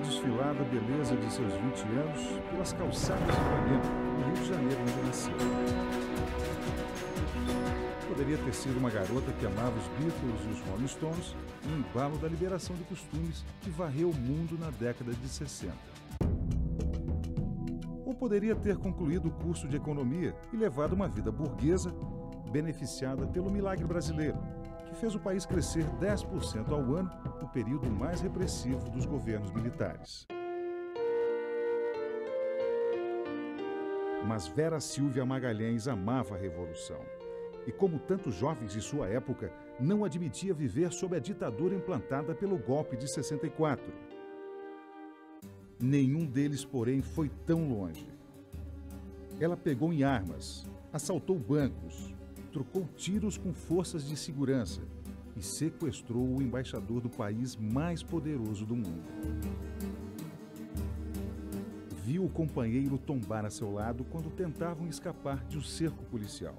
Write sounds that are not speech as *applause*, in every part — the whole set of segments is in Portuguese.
desfilado a beleza de seus 20 anos pelas calçadas de Ipanema, no Rio de Janeiro, onde nasceu. Poderia ter sido uma garota que amava os Beatles e os Rolling Stones, no embalo da liberação de costumes que varreu o mundo na década de 60. Ou poderia ter concluído o curso de economia e levado uma vida burguesa, beneficiada pelo milagre brasileiro, que fez o país crescer 10% ao ano no período mais repressivo dos governos militares. Mas Vera Silvia Magalhães amava a revolução. E como tantos jovens de sua época, não admitia viver sob a ditadura implantada pelo golpe de 64. Nenhum deles, porém, foi tão longe. Ela pegou em armas, assaltou bancos, trocou tiros com forças de segurança e sequestrou o embaixador do país mais poderoso do mundo. Viu o companheiro tombar a seu lado quando tentavam escapar de um cerco policial.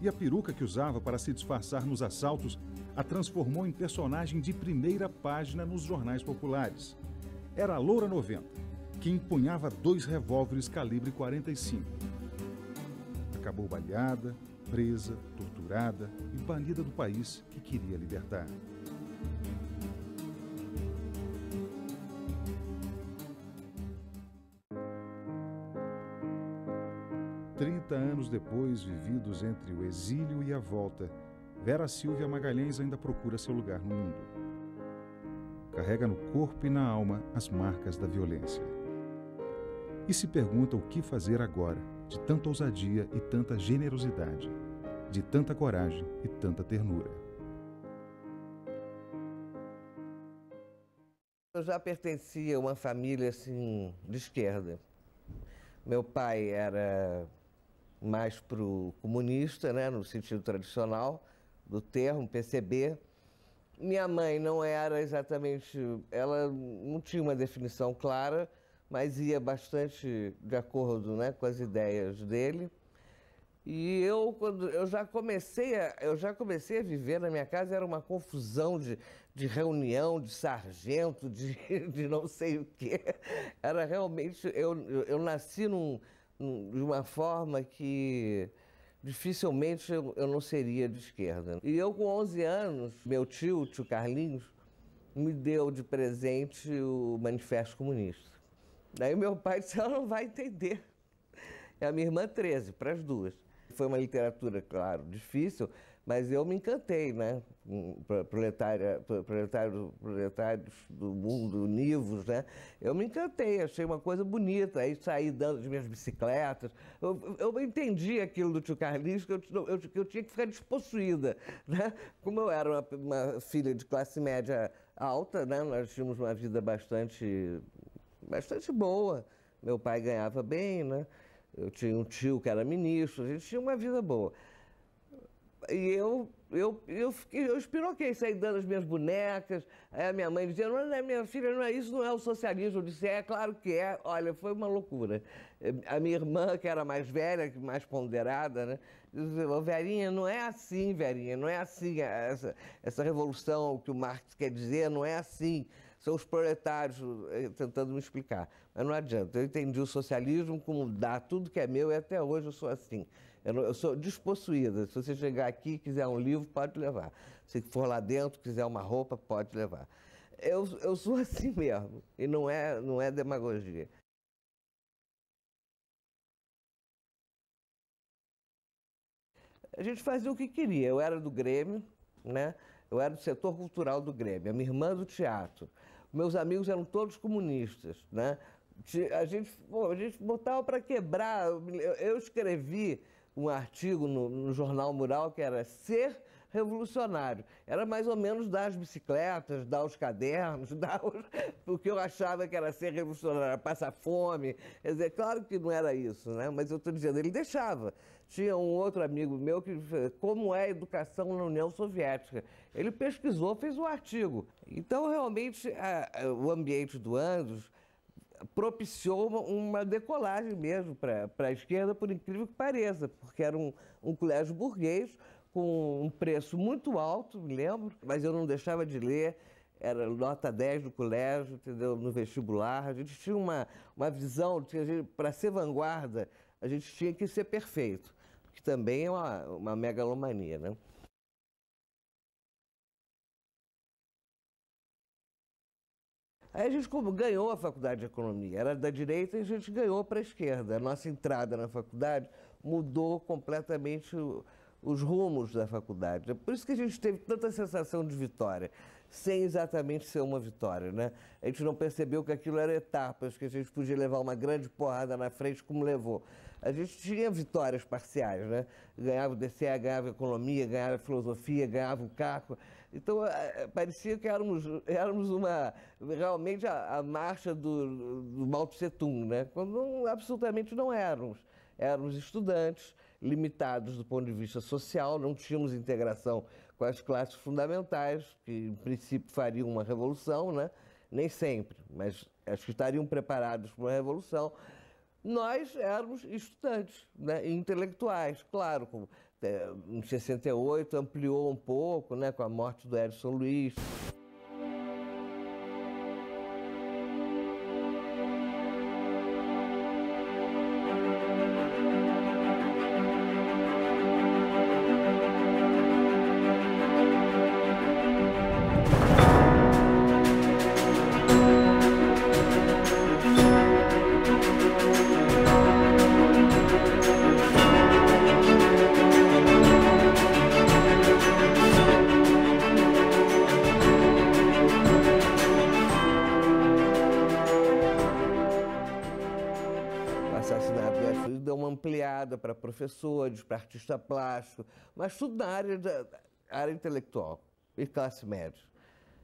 E a peruca que usava para se disfarçar nos assaltos a transformou em personagem de primeira página nos jornais populares. Era a Loura 90, que empunhava dois revólveres calibre 45. Acabou baleada, presa, torturada e banida do país que queria libertar. Trinta anos depois, vividos entre o exílio e a volta, Vera Silvia Magalhães ainda procura seu lugar no mundo. Carrega no corpo e na alma as marcas da violência. E se pergunta o que fazer agora, de tanta ousadia e tanta generosidade, de tanta coragem e tanta ternura. Eu já pertencia a uma família assim de esquerda. Meu pai era mais pro comunista, né, no sentido tradicional do termo, PCB. Minha mãe não era exatamente, ela não tinha uma definição clara, mas ia bastante de acordo né, com as ideias dele. E eu, quando eu já comecei a, eu já comecei a viver na minha casa, era uma confusão de, de reunião, de sargento, de, *laughs* de não sei o quê. Era realmente, eu, eu nasci num, num, de uma forma que dificilmente eu, eu não seria de esquerda. E eu com 11 anos, meu tio, tio Carlinhos, me deu de presente o Manifesto Comunista. Daí meu pai disse, ela não vai entender. É a minha irmã 13, para as duas. Foi uma literatura, claro, difícil, mas eu me encantei, né? Proletária, proletário, proletários do mundo, univos, né? Eu me encantei, achei uma coisa bonita. Aí saí dando as minhas bicicletas. Eu, eu entendi aquilo do tio Carlinhos, que eu, eu, eu, tinha que ficar despossuída, né? Como eu era uma, uma filha de classe média alta, né? Nós tínhamos uma vida bastante, bastante boa. Meu pai ganhava bem, né? Eu tinha um tio que era ministro, a gente tinha uma vida boa. E eu, eu, eu, fiquei, eu espiroquei, saí dando as minhas bonecas. Aí a minha mãe dizia, não é minha filha, não é isso, não é o socialismo. Eu disse, é, claro que é. Olha, foi uma loucura. A minha irmã, que era mais velha, mais ponderada, né? Dizia, oh, Verinha, não é assim, Verinha, não é assim. Essa, essa revolução que o Marx quer dizer, não é assim são os proletários eh, tentando me explicar. Mas não adianta. Eu entendi o socialismo como dar tudo que é meu e até hoje eu sou assim. Eu, não, eu sou despossuída. Se você chegar aqui e quiser um livro, pode levar. Se for lá dentro, quiser uma roupa, pode levar. Eu, eu sou *laughs* assim mesmo. E não é, não é demagogia. A gente fazia o que queria. Eu era do Grêmio, né? Eu era do setor cultural do Grêmio, a minha irmã do teatro meus amigos eram todos comunistas, né? A gente, pô, a gente botava para quebrar. Eu escrevi um artigo no, no, Jornal Mural que era Ser Revolucionário. Era mais ou menos dar as bicicletas, dar os cadernos, *laughs* dar os... porque eu achava que era ser revolucionário, passar fome. Quer dizer, claro que não era isso, né? mas eu estou dizendo, ele deixava. Tinha um outro amigo meu que como é a educação na União Soviética. Ele pesquisou, fez um artigo. Então, realmente, a, a, o ambiente do Andos propiciou uma, uma decolagem mesmo para a esquerda, por incrível que pareça, porque era um, um colégio burguês com um preço muito alto, me lembro, mas eu não deixava de ler era nota 10 no colégio, entendeu? no vestibular. A gente tinha uma, uma visão, para ser vanguarda, a gente tinha que ser perfeito, que também é uma, uma megalomania. Né? Aí a gente ganhou a faculdade de economia, era da direita e a gente ganhou para a esquerda. A nossa entrada na faculdade mudou completamente os rumos da faculdade. É por isso que a gente teve tanta sensação de vitória, sem exatamente ser uma vitória. Né? A gente não percebeu que aquilo era etapas, que a gente podia levar uma grande porrada na frente, como levou. A gente tinha vitórias parciais, né? ganhava o DCE, ganhava economia, ganhava filosofia, ganhava o CACO. Então, parecia que éramos, éramos uma, realmente a, a marcha do, do Mao Tse Tung, né? quando não, absolutamente não éramos. Éramos estudantes, limitados do ponto de vista social, não tínhamos integração com as classes fundamentais, que em princípio fariam uma revolução, né? nem sempre, mas acho que estariam preparados para uma revolução. Nós éramos estudantes né? intelectuais, claro, é, em 68 ampliou um pouco né? com a morte do Edson Luiz. Para professores, para artista plástico, mas tudo na área, da, área intelectual e classe média.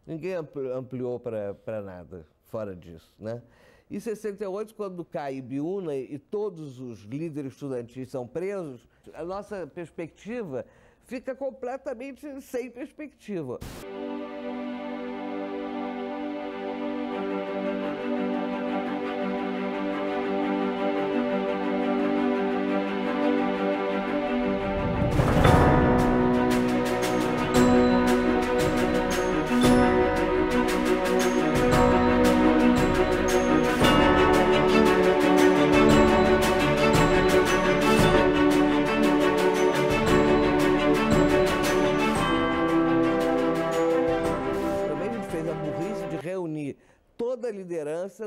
Ninguém ampliou para nada fora disso. Né? Em 68, quando cai Ibiúna e todos os líderes estudantis são presos, a nossa perspectiva fica completamente sem perspectiva.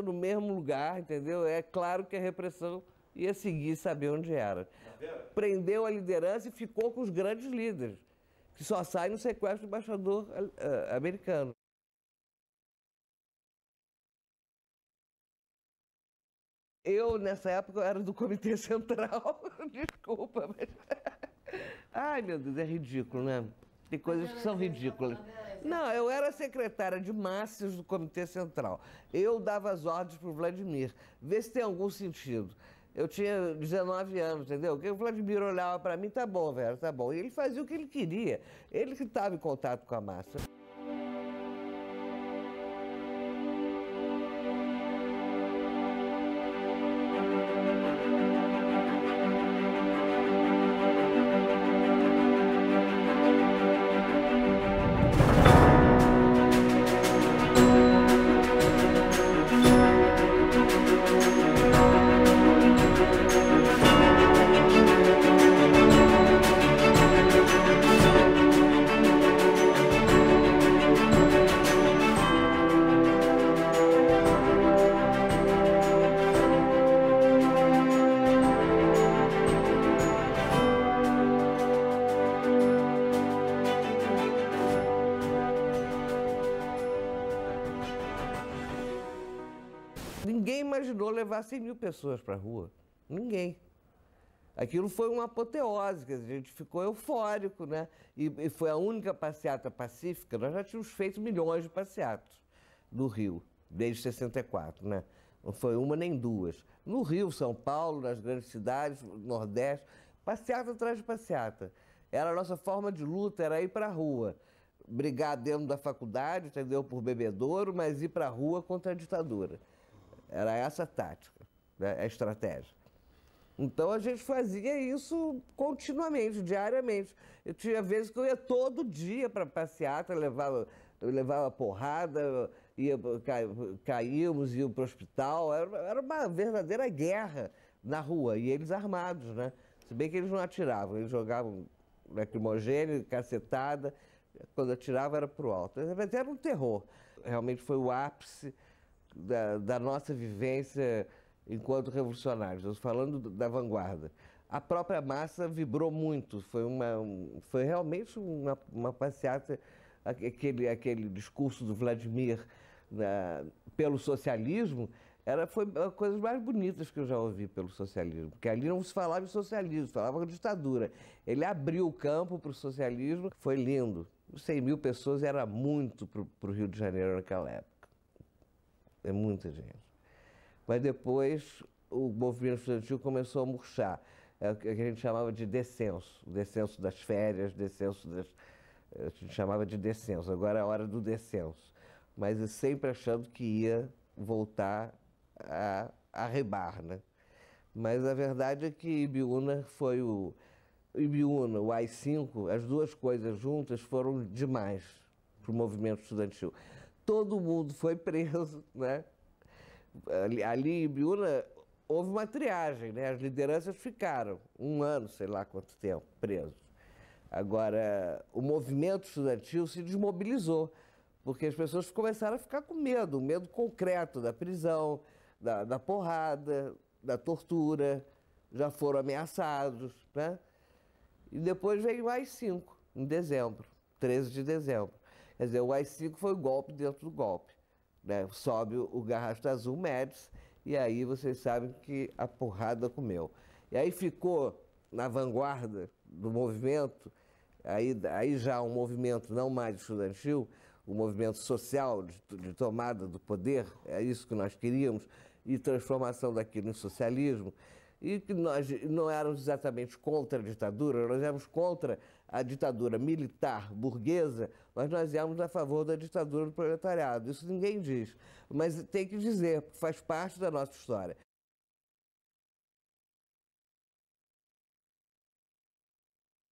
No mesmo lugar, entendeu? É claro que a repressão ia seguir saber onde era. Prendeu a liderança e ficou com os grandes líderes, que só saem no sequestro do embaixador uh, americano. Eu, nessa época, eu era do Comitê *laughs* Central. Desculpa, mas. *laughs* Ai, meu Deus, é ridículo, né? Tem coisas que são ridículas. Não, eu era secretária de massas do Comitê Central. Eu dava as ordens para o Vladimir. Vê se tem algum sentido. Eu tinha 19 anos, entendeu? o Vladimir olhava para mim, tá bom, velho, tá bom. E ele fazia o que ele queria. Ele que estava em contato com a massa. Levar 100 mil pessoas para a rua. Ninguém. Aquilo foi uma apoteose, a gente ficou eufórico, né? E, e, foi a única passeata pacífica, nós já tínhamos feito milhões de passeatos no Rio, desde 64, né? Não foi uma nem duas. No Rio, São Paulo, nas grandes cidades, Nordeste, passeata atrás de passeata. Era a nossa forma de luta, era ir para a rua. Brigar dentro da faculdade, entendeu? Por bebedouro, mas ir para a rua contra a ditadura. Era essa a tática, né? a estratégia. Então a gente fazia isso continuamente, diariamente. Eu tinha vezes que eu ia todo dia para passeata, levava, levava porrada, ia, caímos, iam para o hospital. Era, era uma verdadeira guerra na rua, e eles armados, né? Se bem que eles não atiravam, eles jogavam lacrimogênio, cacetada. Quando atiravam era para o alto. Mas era um terror. Realmente foi o ápice da, da nossa vivência enquanto revolucionários. Falando da vanguarda. A própria massa vibrou muito. Foi, uma, foi realmente uma, uma passeata, aquele, aquele discurso do Vladimir na, pelo socialismo era, foi uma das coisas mais bonitas que eu já ouvi pelo socialismo, porque ali não se falava em socialismo, falava em ditadura. Ele abriu o campo para o socialismo, foi lindo. 100 mil pessoas era muito para o Rio de Janeiro naquela época. É muita gente. Mas depois o movimento estudantil começou a murchar. É o que a gente chamava de descenso, descenso das férias, descenso das. A gente chamava de descenso, agora é a hora do descenso. Mas sempre achando que ia voltar a, a rebar, né? Mas a verdade é que Ibiúna foi o. Ibiúna, o AI-5, as duas coisas juntas foram demais para o movimento estudantil. Todo mundo foi preso, né? Ali, ali em Ibiúna houve uma triagem, né? As lideranças ficaram um ano, sei lá quanto tempo, presos. Agora, o movimento estudantil se desmobilizou, porque as pessoas começaram a ficar com medo, medo concreto da prisão, da, da porrada, da tortura, já foram ameaçados, né? E depois veio o AI-5, em dezembro, 13 de dezembro. Quer dizer, o AI-5 foi o golpe dentro do golpe. Né? Sobe o Garrasto Azul Médici, e aí vocês sabem que a porrada comeu. E aí ficou na vanguarda do movimento, aí, aí já um movimento não mais estudantil, o um movimento social de, de tomada do poder, é isso que nós queríamos, e transformação daquilo em socialismo, e que nós não éramos exatamente contra a ditadura, nós éramos contra a ditadura militar burguesa, mas nós éramos a favor da ditadura do proletariado. Isso ninguém diz, mas tem que dizer, porque faz parte da nossa história.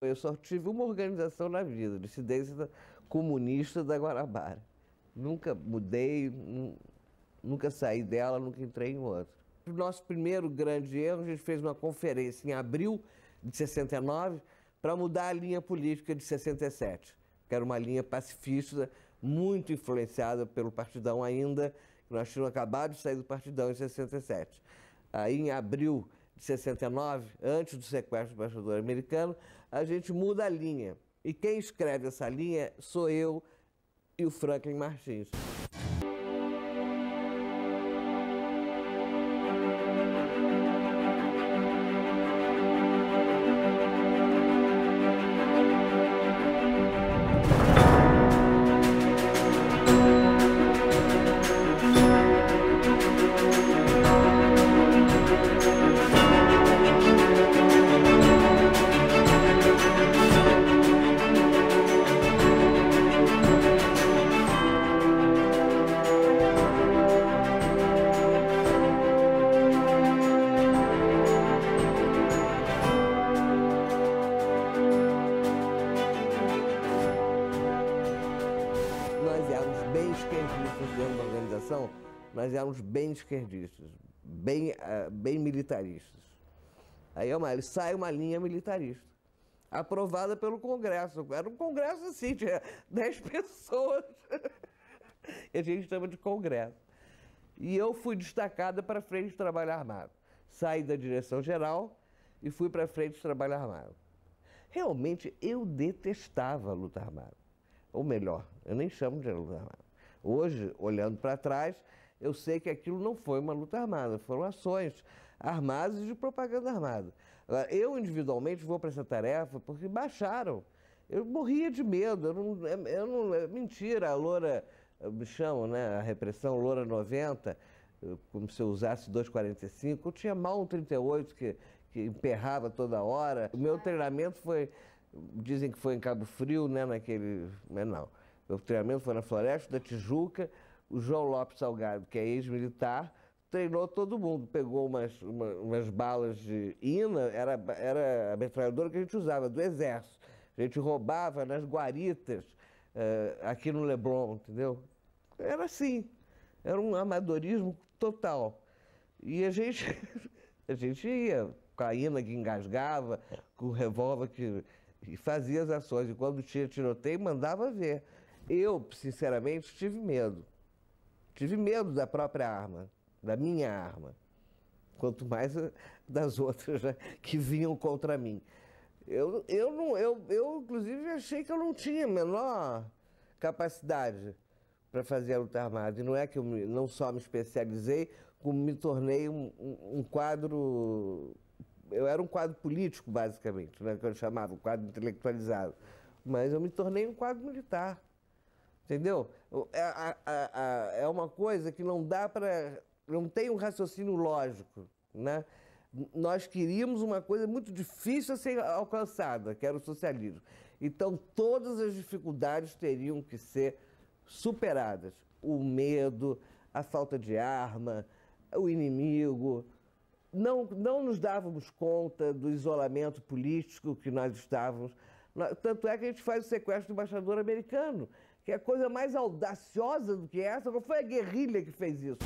Eu só tive uma organização na vida, dissidência comunista da Guarabara. Nunca mudei, Nunca saí dela, nunca entrei em outra. O nosso primeiro grande erro, a gente fez uma conferência em abril de 69 para mudar a linha política de 67, que era uma linha pacifista, muito influenciada pelo Partidão ainda, nós tínhamos acabado de sair do Partidão em 67. Aí, em abril de 69, antes do sequestro do embaixador americano, a gente muda a linha. E quem escreve essa linha sou eu e o Franklin Martins. Esquerdistas, bem, uh, bem militaristas. Aí uma, sai uma linha militarista, aprovada pelo Congresso. Era um Congresso assim, tinha *laughs* 10 pessoas. *laughs* e a gente chama de Congresso. E eu fui destacada para a Frente de Trabalho Armado. Saí da direção geral e fui para a Frente de Trabalho Armado. Realmente, eu detestava a luta armada. Ou melhor, eu nem chamo de luta armada. Hoje, olhando para trás, eu sei que aquilo não foi uma luta armada, foram ações armadas e de propaganda armada. Eu, individualmente, vou para essa tarefa porque baixaram. Eu morria de medo, eu não, eu não, é mentira, a loura, me chamam, né, a repressão loura 90, como se eu usasse 2,45, eu tinha mal um 38 que, que emperrava toda hora. O meu treinamento foi, dizem que foi em Cabo Frio, né, naquele, mas não. Meu treinamento foi na Floresta da Tijuca, o João Lopes Salgado, que é ex-militar, treinou todo mundo. Pegou umas, uma, umas balas de INA, era, era a metralhadora que a gente usava, do exército. A gente roubava nas guaritas uh, aqui no Leblon, entendeu? Era assim. Era um amadorismo total. E a gente, *laughs* a gente ia com a INA que engasgava, com o revólver que fazia as ações. E quando tinha tiroteio, mandava ver. Eu, sinceramente, tive medo. Tive medo da própria arma da minha arma, quanto mais das *laughs* outras né, que vinham contra mim. Eu, eu, não, eu, eu, inclusive, achei que eu não tinha a menor capacidade para fazer a luta armada. E não é que eu me, não só me especializei, como me tornei um, um, um, quadro. Eu era um quadro político, basicamente, né, que eu chamava, um quadro intelectualizado. Mas eu me tornei um quadro militar. Entendeu? É, é uma coisa que não dá para não tem um raciocínio lógico, né? Nós queríamos uma coisa muito difícil a ser alcançada, que era o socialismo. Então, todas as dificuldades teriam que ser superadas. O medo, a falta de arma, o inimigo. Não, não nos dávamos conta do isolamento político que nós estávamos. Tanto é que a gente faz o sequestro do embaixador americano, que é coisa mais audaciosa do que essa. Não foi a guerrilha que fez isso.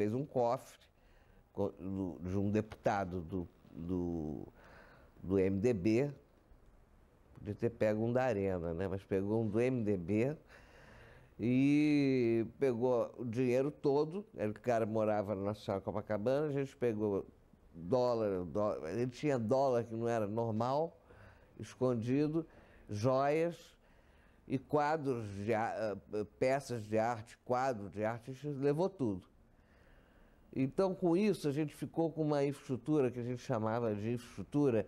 Fez um cofre de um deputado do, do, do MDB, podia ter pego um da Arena, né? mas pegou um do MDB e pegou o dinheiro todo, o cara morava na Nacional Copacabana, a gente pegou dólar, dólar, ele tinha dólar que não era normal, escondido, joias, e quadros, de, uh, peças de arte, quadros de arte, levou tudo. Então, com isso, a gente ficou com uma infraestrutura que a gente chamava de infraestrutura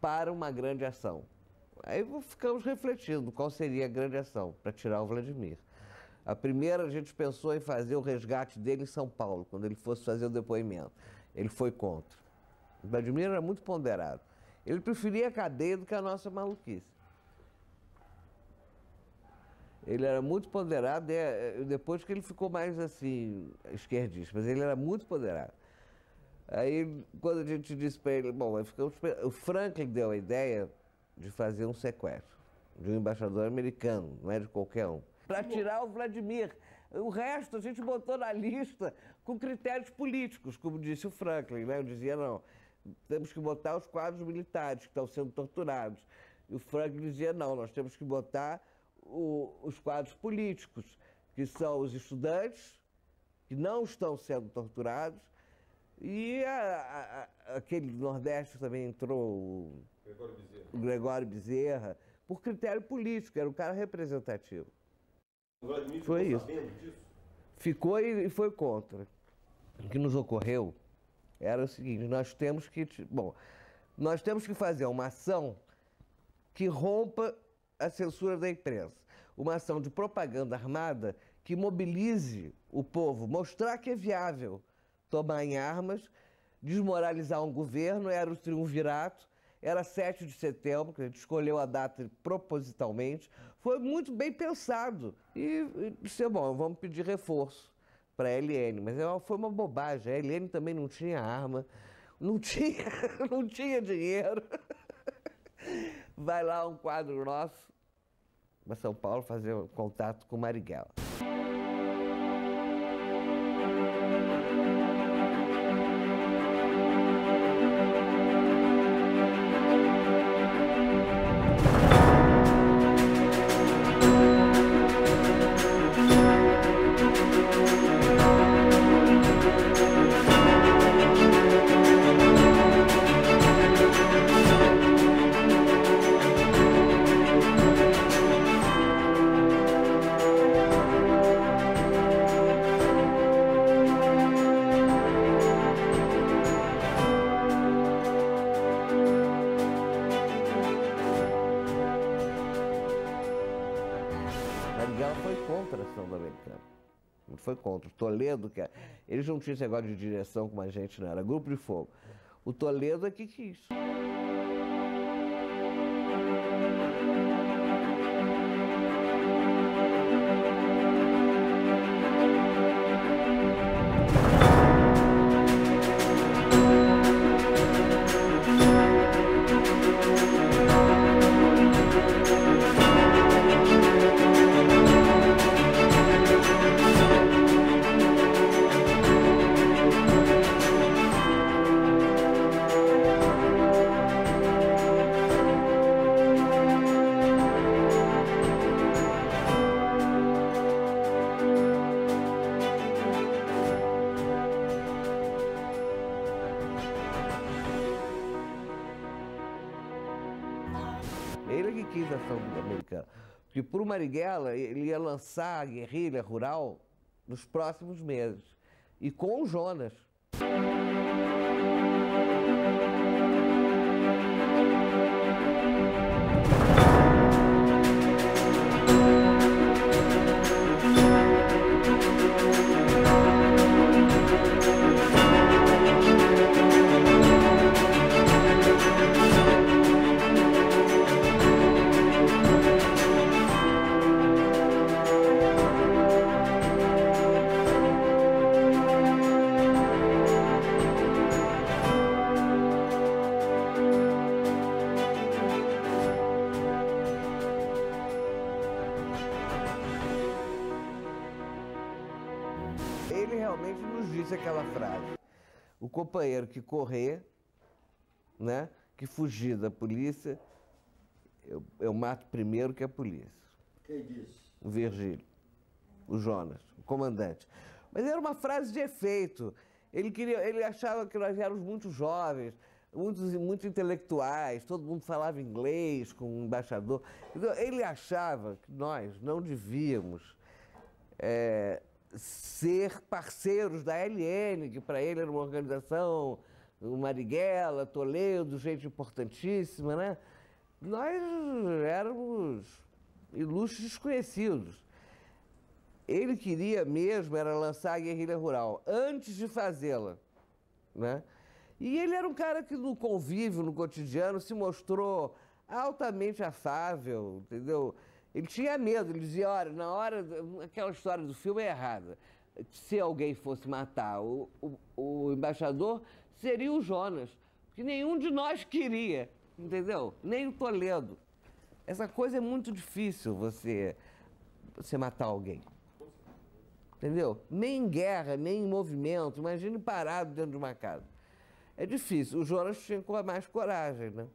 para uma grande ação. Aí ficamos refletindo qual seria a grande ação para tirar o Vladimir. A primeira, a gente pensou em fazer o resgate dele em São Paulo, quando ele fosse fazer o depoimento. Ele foi contra. O Vladimir era muito ponderado. Ele preferia a cadeia do que a nossa maluquice. Ele era muito ponderado, é, é, depois que ele ficou mais assim, esquerdista, mas ele era muito ponderado. Aí, quando a gente disse para ele, bom, o Franklin deu a ideia de fazer um sequestro de um embaixador americano, não é de qualquer um, para tirar o Vladimir. O resto a gente botou na lista com critérios políticos, como disse o Franklin, né? Eu dizia, não, temos que botar os quadros militares que estão sendo torturados. E o Franklin dizia, não, nós temos que botar o, os quadros políticos, que são os estudantes, que não estão sendo torturados, e a, a, aquele do Nordeste também entrou o Gregório, o Gregório Bezerra, por critério político, era um cara representativo. O Vladimir foi isso. disso? Ficou e foi contra. O que nos ocorreu era o seguinte, nós temos que, bom, nós temos que fazer uma ação que rompa a censura da imprensa. Uma ação de propaganda armada que mobilize o povo, mostrar que é viável tomar em armas, desmoralizar um governo, era o triunvirato, era 7 de setembro, que a gente escolheu a data propositalmente, foi muito bem pensado. E, e disse, bom, vamos pedir reforço para a LN, mas é foi uma bobagem, a LN também não tinha arma, não tinha, *laughs* não tinha dinheiro. Vai lá um quadro nosso, para São Paulo, fazer um contato com Marighella. Toledo, é, eles não tinham esse negócio de direção como a gente, não, era grupo de fogo. O Toledo é que quis. Marighella, ele ia lançar a guerrilha rural nos próximos meses. E com o Jonas. Companheiro que correr, né, que fugir da polícia, eu, eu mato primeiro que a polícia. Quem disse? O Virgílio, o Jonas, o comandante. Mas era uma frase de efeito. Ele, queria, ele achava que nós éramos muito jovens, muitos, muito intelectuais, todo mundo falava inglês com o embaixador. Então, ele achava que nós não devíamos é, ser parceiros da LN, que para ele era uma organização, Marighella, Toledo, gente importantíssima, né? Nós éramos ilustres desconhecidos. Ele queria mesmo era lançar a guerrilha rural, antes de fazê-la, né? E ele era um cara que no convívio, no cotidiano, se mostrou altamente afável, entendeu? Ele tinha medo, ele dizia, olha, na hora, aquela história do filme é errada. Se alguém fosse matar o, o, o embaixador, seria o Jonas, que nenhum de nós queria, entendeu? Nem o Toledo. Essa coisa é muito difícil, você, você matar alguém. Entendeu? Nem em guerra, nem em movimento, imagine parado dentro de uma casa. É difícil. O Jonas tinha mais coragem, né?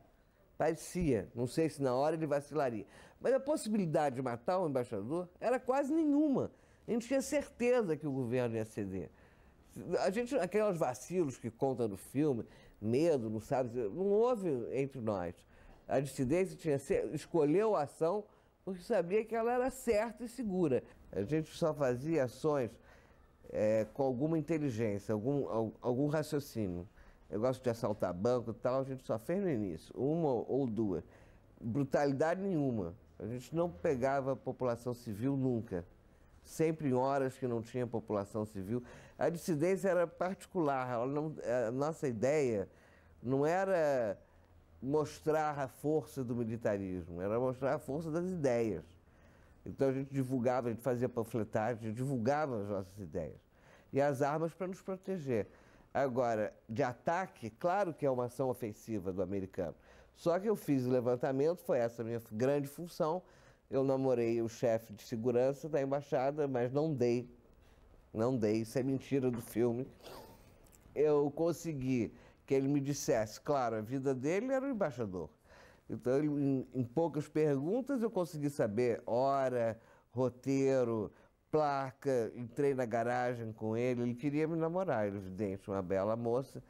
Parecia. Não sei se na hora ele vacilaria. Mas a possibilidade de matar o embaixador era quase nenhuma. A gente tinha certeza que o governo ia ceder. A gente, aqueles vacilos que conta no filme, medo, não sabe, não houve entre nós. A dissidência tinha, escolheu a ação porque sabia que ela era certa e segura. A gente só fazia ações é, com alguma inteligência, algum, algum raciocínio. Negócio de assaltar banco e tal, a gente só fez no início, uma ou duas. Brutalidade nenhuma. A gente não pegava a população civil nunca. Sempre em horas que não tinha população civil. A dissidência era particular. Não, a nossa ideia não era mostrar a força do militarismo, era mostrar a força das ideias. Então a gente divulgava, a gente fazia panfletagem, divulgava as nossas ideias. E as armas para nos proteger. Agora, de ataque, claro que é uma ação ofensiva do americano. Só que eu fiz o levantamento, foi essa a minha grande função. Eu namorei o chefe de segurança da embaixada, mas não dei. Não dei, isso é mentira do filme. Eu consegui que ele me dissesse, claro, a vida dele era o embaixador. Então, ele, em, em poucas perguntas, eu consegui saber hora, roteiro, placa, entrei na garagem com ele, ele queria me namorar, evidente, uma bela moça,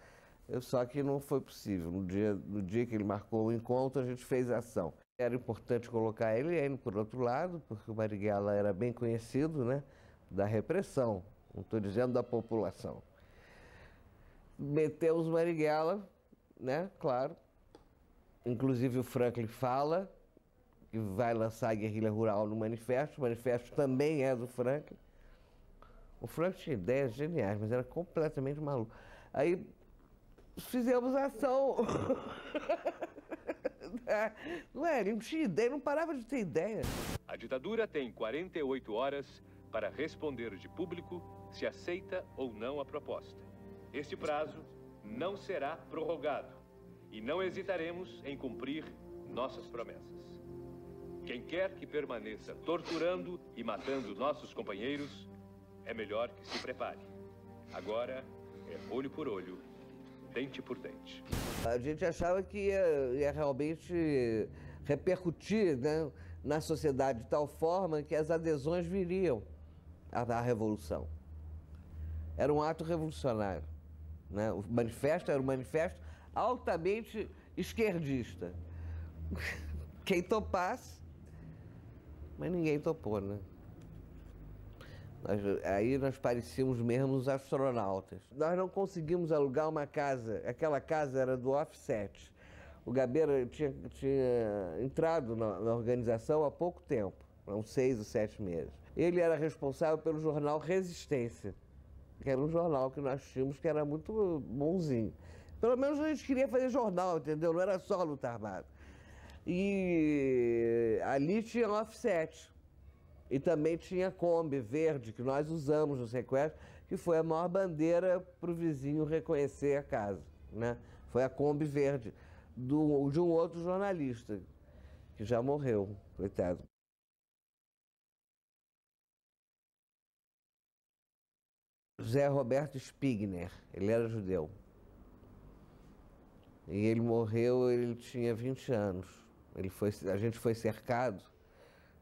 só que não foi possível. No dia, no dia que ele marcou o encontro, a gente fez ação. Era importante colocar ele ele por outro lado, porque o Marighella era bem conhecido, né, da repressão, não estou dizendo da população. Metemos Marighella, né, claro, inclusive o Franklin fala, que vai lançar a guerrilha rural no manifesto. O manifesto também é do Franklin. O Frank tinha ideias geniais, mas era completamente maluco. Aí fizemos ação. *laughs* não é, ele não tinha ideia, não parava de ter ideia. A ditadura tem 48 horas para responder de público se aceita ou não a proposta. Este prazo não será prorrogado e não hesitaremos em cumprir nossas promessas. Quem quer que permaneça torturando e matando nossos companheiros, é melhor que se prepare. Agora é olho por olho, dente por dente. A gente achava que ia, ia realmente repercutir né, na sociedade de tal forma que as adesões viriam à, à revolução. Era um ato revolucionário. Né? O manifesto era um manifesto altamente esquerdista. *laughs* Quem topasse mas ninguém topou, né? Nós, aí nós parecíamos mesmo os astronautas. Nós não conseguimos alugar uma casa, aquela casa era do offset. O Gabeira tinha, tinha entrado na, na organização há pouco tempo, uns seis ou sete meses. Ele era responsável pelo jornal Resistência, que era um jornal que nós tínhamos que era muito bonzinho. Pelo menos a gente queria fazer jornal, entendeu? Não era só luta armada. E ali tinha offset. E também tinha Kombi verde, que nós usamos no sequestro, que foi a maior bandeira para o vizinho reconhecer a casa. Né? Foi a Kombi verde, do, de um outro jornalista, que já morreu, coitado. José Roberto Spigner, ele era judeu. E ele morreu, ele tinha 20 anos. Ele foi, a gente foi cercado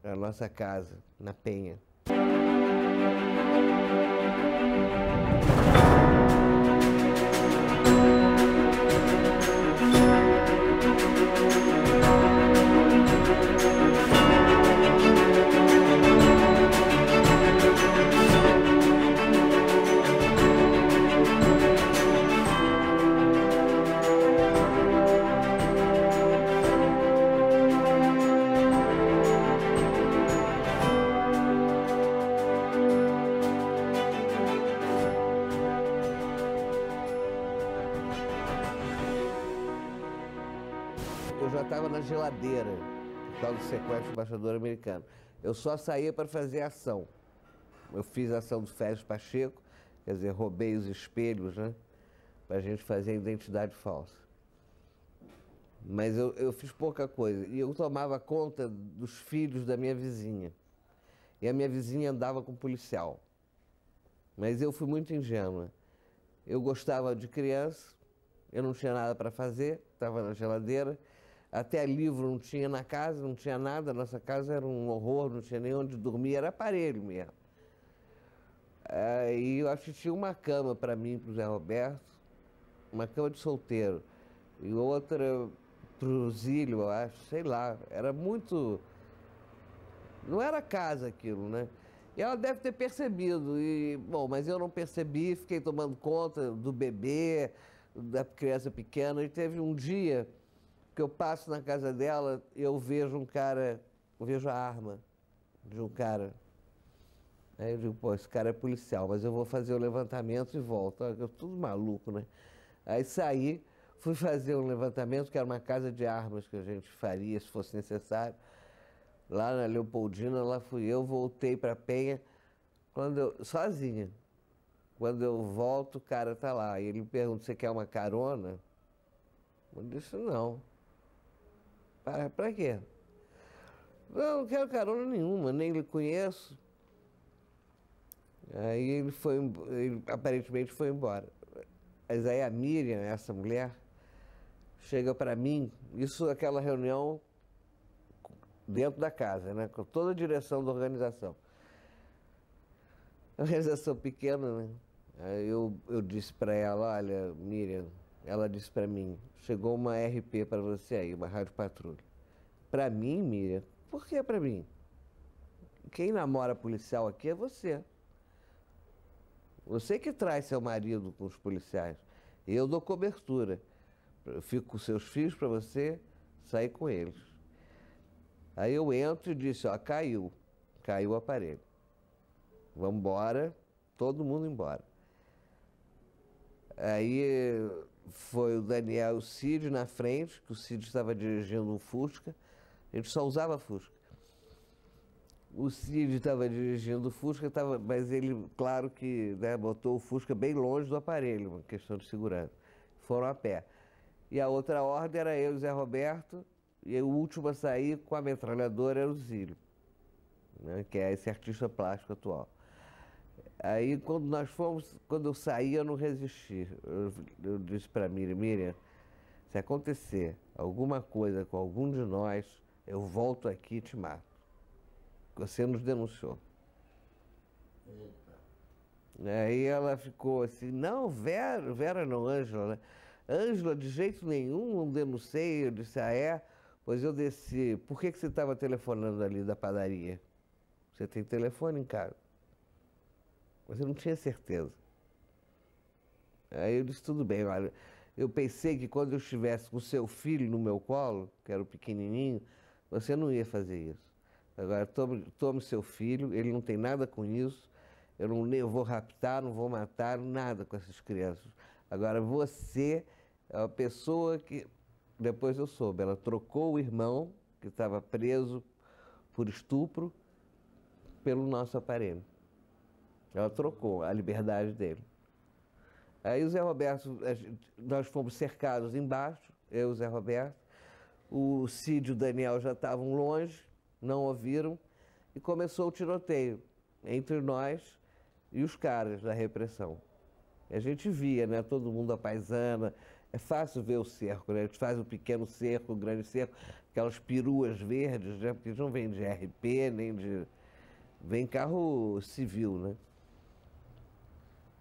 na nossa casa, na Penha. Sequestro do embaixador americano. Eu só saía para fazer ação. Eu fiz a ação do Félix Pacheco, quer dizer, roubei os espelhos, né? Para a gente fazer a identidade falsa. Mas eu, eu fiz pouca coisa. E eu tomava conta dos filhos da minha vizinha. E a minha vizinha andava com policial. Mas eu fui muito ingênua. Eu gostava de criança, eu não tinha nada para fazer, estava na geladeira. Até livro não tinha na casa, não tinha nada. Nossa casa era um horror, não tinha nem onde dormir, era aparelho mesmo. Aí eu acho que tinha uma cama para mim, para o Zé Roberto, uma cama de solteiro. E outra truzilho, eu acho, sei lá. Era muito. Não era casa aquilo, né? E ela deve ter percebido. E, bom, mas eu não percebi, fiquei tomando conta do bebê, da criança pequena. E teve um dia eu passo na casa dela, eu vejo um cara, eu vejo a arma de um cara. Aí eu digo, pô, esse cara é policial, mas eu vou fazer o levantamento e volto. Eu tudo maluco, né? Aí saí, fui fazer um levantamento, que era uma casa de armas que a gente faria se fosse necessário. Lá na Leopoldina, lá fui eu, voltei para Penha, quando eu, sozinha. Quando eu volto, o cara tá lá. E ele me pergunta, você quer uma carona? Eu disse, não. Para, para quê? Não, não quero carona nenhuma, nem lhe conheço. Aí ele foi, ele aparentemente foi embora. Mas aí a Miriam, essa mulher, chega para mim, isso aquela reunião dentro da casa, né? Com toda a direção da organização. Organização pequena, né? Aí eu, eu disse para ela, olha, Miriam, ela disse para mim, chegou uma RP para você aí, uma rádio patrulha. Para mim, Miriam, por que para mim? Quem namora policial aqui é você. Você que traz seu marido com os policiais. Eu dou cobertura. Eu fico com seus filhos para você sair com eles. Aí eu entro e disse, ó, caiu. Caiu o aparelho. Vamos embora. todo mundo embora. Aí foi o Daniel e o Cid na frente, que o Cid estava dirigindo um Fusca, a gente só usava Fusca. O Cid estava dirigindo o Fusca, tava, mas ele, claro que né, botou o Fusca bem longe do aparelho, uma questão de segurança. Foram a pé. E a outra ordem era eu e o Zé Roberto, e o último a sair com a metralhadora era o Zílio, né, que é esse artista plástico atual. Aí quando nós fomos, quando eu saí, eu não resisti. Eu, eu disse para Miriam, Miriam, se acontecer alguma coisa com algum de nós, eu volto aqui e te mato. Você nos denunciou. Eita. Aí ela ficou assim, não, Vera, Vera não, Ângela, né? Ângela, de jeito nenhum, não denunciei. Eu disse, ah, é? Pois eu desci. Por que, que você estava telefonando ali da padaria? Você tem telefone em casa? Mas eu não tinha certeza. Aí eu disse, tudo bem, olha, eu pensei que quando eu estivesse com seu filho no meu colo, que era o pequenininho, você não ia fazer isso. Agora, tome, tome seu filho, ele não tem nada com isso, eu não eu vou raptar, não vou matar, nada com essas crianças. Agora, você é a pessoa que, depois eu soube, ela trocou o irmão, que estava preso por estupro, pelo nosso aparelho. Ela trocou a liberdade dele. Aí o Zé Roberto, nós fomos cercados embaixo, eu e o Zé Roberto. O Cid e o Daniel já estavam longe, não ouviram, e começou o tiroteio entre nós e os caras da repressão. A gente via, né? Todo mundo a paisana. É fácil ver o cerco, né? A gente faz o pequeno cerco, o grande cerco, aquelas peruas verdes, né? Porque não vem de RP, nem de. Vem carro civil, né?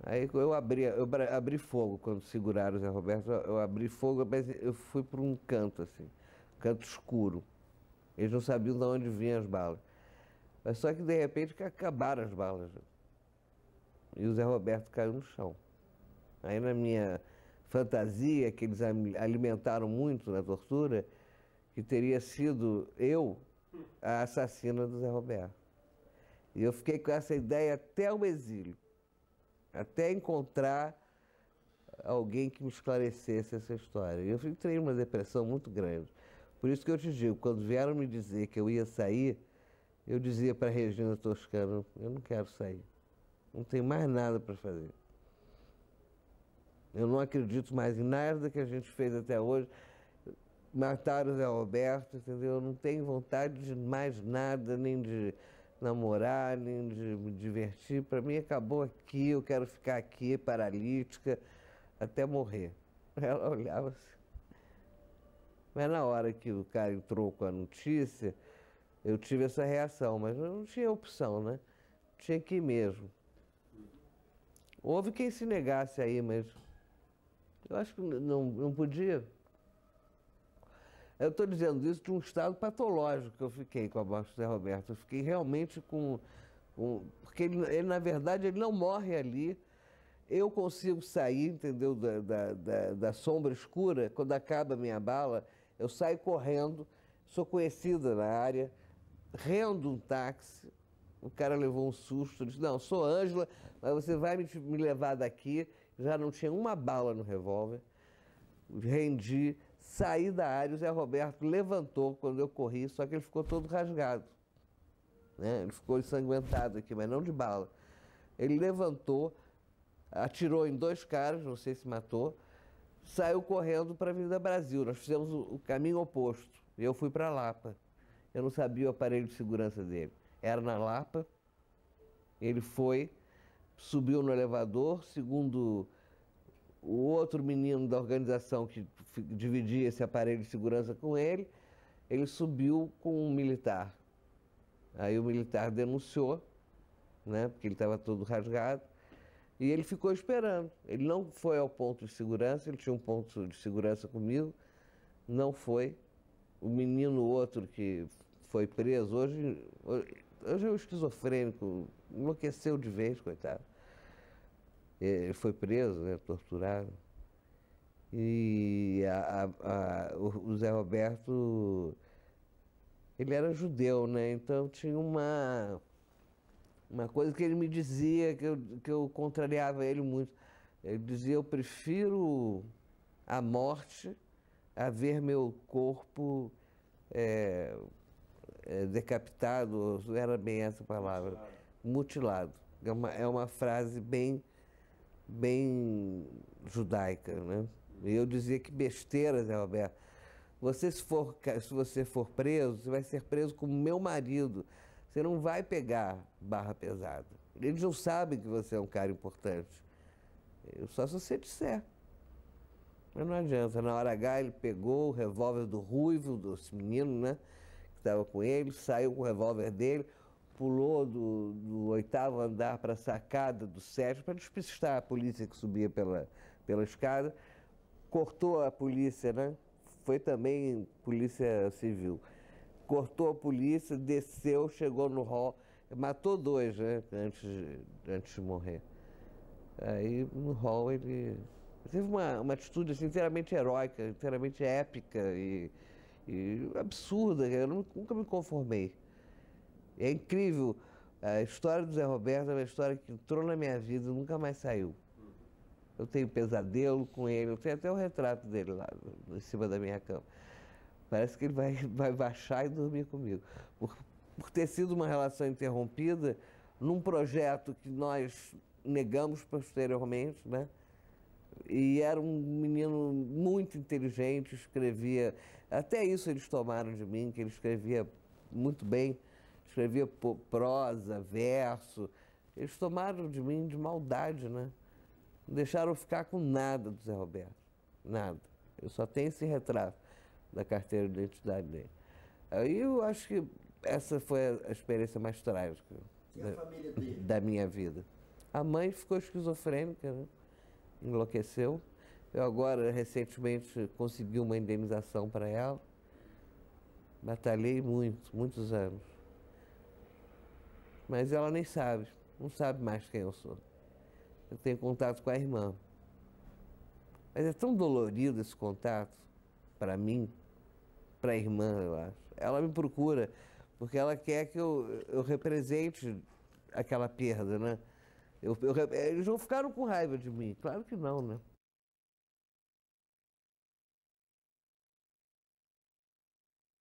Aí eu abri, eu abri fogo quando seguraram o Zé Roberto, eu abri fogo, mas eu fui para um canto, assim, canto escuro. Eles não sabiam de onde vinham as balas. Mas só que de repente acabaram as balas. E o Zé Roberto caiu no chão. Aí na minha fantasia, que eles alimentaram muito na tortura, que teria sido eu a assassina do Zé Roberto. E eu fiquei com essa ideia até o exílio até encontrar alguém que me esclarecesse essa história. Eu entrei numa depressão muito grande. Por isso que eu te digo, quando vieram me dizer que eu ia sair, eu dizia para Regina Toscano, eu não quero sair. Não tenho mais nada para fazer. Eu não acredito mais em nada que a gente fez até hoje. Mataram o Zé Roberto, entendeu? Eu não tenho vontade de mais nada, nem de namorar, nem de me divertir. Para mim acabou aqui, eu quero ficar aqui paralítica até morrer. *laughs* Ela olhava assim. Mas na hora que o cara entrou com a notícia, eu tive essa reação, mas não tinha opção, né? Tinha que ir mesmo. Houve quem se negasse aí, mas eu acho que não, não podia. Eu estou dizendo isso de um estado patológico que eu fiquei com a morte do Zé Roberto. Eu fiquei realmente com. com porque ele, ele, na verdade, ele não morre ali. Eu consigo sair, entendeu, da, da, da, da sombra escura, quando acaba a minha bala, eu saio correndo, sou conhecida na área, rendo um táxi, o cara levou um susto, disse, não, sou Ângela, mas você vai me, me levar daqui. Já não tinha uma bala no revólver. Rendi, Saí da área, o Zé Roberto levantou quando eu corri, só que ele ficou todo rasgado. Né? Ele ficou ensanguentado aqui, mas não de bala. Ele levantou, atirou em dois caras, não sei se matou, saiu correndo para a Avenida Brasil. Nós fizemos o, caminho oposto. Eu fui para Lapa. Eu não sabia o aparelho de segurança dele. Era na Lapa. Ele foi, subiu no elevador, segundo o outro menino da organização que dividia esse aparelho de segurança com ele, ele subiu com um militar. Aí o militar denunciou, né, porque ele estava todo rasgado, e ele ficou esperando. Ele não foi ao ponto de segurança, ele tinha um ponto de segurança comigo, não foi. O menino outro que foi preso, hoje, hoje é um esquizofrênico, enlouqueceu de vez, coitado. Ele foi preso, né, torturado. E a, a, a, o Zé Roberto, ele era judeu, né? Então tinha uma, Uma coisa que ele me dizia, que eu, que eu contrariava ele muito. Ele dizia, eu prefiro a morte a ver meu corpo é, é, decapitado, era bem essa palavra, mutilado. mutilado. É, uma, é uma frase bem, bem judaica, né? Eu dizia que besteira, Zé Roberto. Você, se, for, se você for preso, você vai ser preso como meu marido. Você não vai pegar barra pesada. Eles não sabem que você é um cara importante. Só se você disser. Mas não adianta. Na hora H, ele pegou o revólver do Ruivo, desse menino, né? Que estava com ele, saiu com o revólver dele, pulou do, do oitavo andar para a sacada do sétimo para despistar a polícia que subia pela, pela escada. Cortou a polícia, né? Foi também polícia civil cortou a polícia, desceu, chegou no hall, matou dois, né, antes, antes de morrer. Aí no hall ele teve uma, uma atitude assim, inteiramente heróica, inteiramente épica e, e absurda, eu nunca me conformei. É incrível, a história do Zé Roberto é uma história que entrou na minha vida e nunca mais saiu. Eu tenho pesadelo com ele, eu tenho até o retrato dele lá em cima da minha cama. Parece que ele vai, *laughs* vai baixar e dormir comigo. Por, por ter sido uma relação interrompida num projeto que nós negamos posteriormente, né? E era um menino muito inteligente, escrevia. Até isso eles tomaram de mim, que ele escrevia muito bem, escrevia prosa, verso. Eles tomaram de mim de maldade, né? Não deixaram ficar com nada do Zé Roberto. Nada. Eu só tenho esse retrato da carteira de identidade dele. Aí eu acho que essa foi a experiência mais trágica da, da, minha vida. A mãe ficou esquizofrênica, né? enlouqueceu. Eu agora, recentemente, consegui uma indenização para ela. Batalhei muito, muitos anos. Mas ela nem sabe, não sabe mais quem eu sou. Eu tenho contato com a irmã. Mas é tão dolorido esse contato, para mim, para a irmã, eu acho. Ela me procura porque ela quer que eu, eu represente aquela perda, né? Eu, eu, eles não ficaram com raiva de mim, claro que não, né?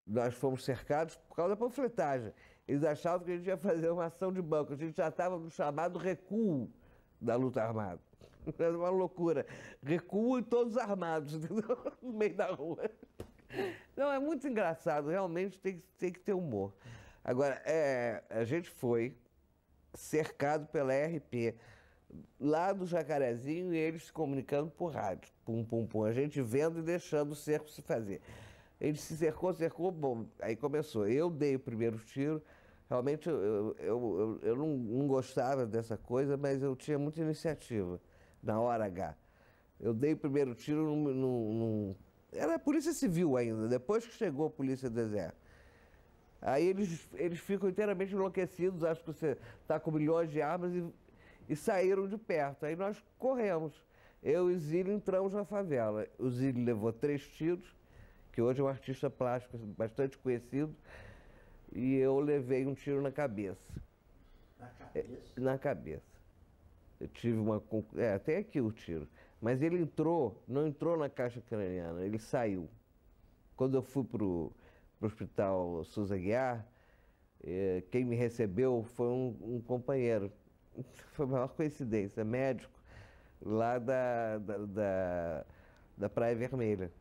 Nós fomos cercados por causa da panfletagem. Eles achavam que a gente ia fazer uma ação de banco. A gente já estava no chamado recuo da luta armada. *laughs* Era uma loucura. Recuo e todos armados, *laughs* no meio da rua. Não, é muito engraçado, realmente tem, tem que ter humor. Agora, é, a gente foi cercado pela RP lá do Jacarezinho e eles se comunicando por rádio. Pum, pum, pum. A gente vendo e deixando o cerco se fazer. Ele se cercou, cercou, bom, aí começou. Eu dei o primeiro tiro. Realmente eu, eu, eu, eu não, não, gostava dessa coisa, mas eu tinha muita iniciativa na hora H. Eu dei o primeiro tiro num, num, num era a Polícia Civil ainda, depois que chegou a Polícia do Exército. Aí eles, eles ficam inteiramente enlouquecidos, acham que você está com milhões de armas e, e saíram de perto. Aí nós corremos. Eu e Zílio entramos na favela. O Zílio levou três tiros, que hoje é um artista plástico bastante conhecido, e eu levei um tiro na cabeça. Na cabeça? É, na cabeça. Eu tive uma. É, até aqui o tiro. Mas ele entrou, não entrou na caixa craniana, ele saiu. Quando eu fui para o hospital Souza Guiar, eh, quem me recebeu foi um, um, companheiro. *laughs* Foi a maior coincidência, médico, lá da, da, da, da Praia Vermelha.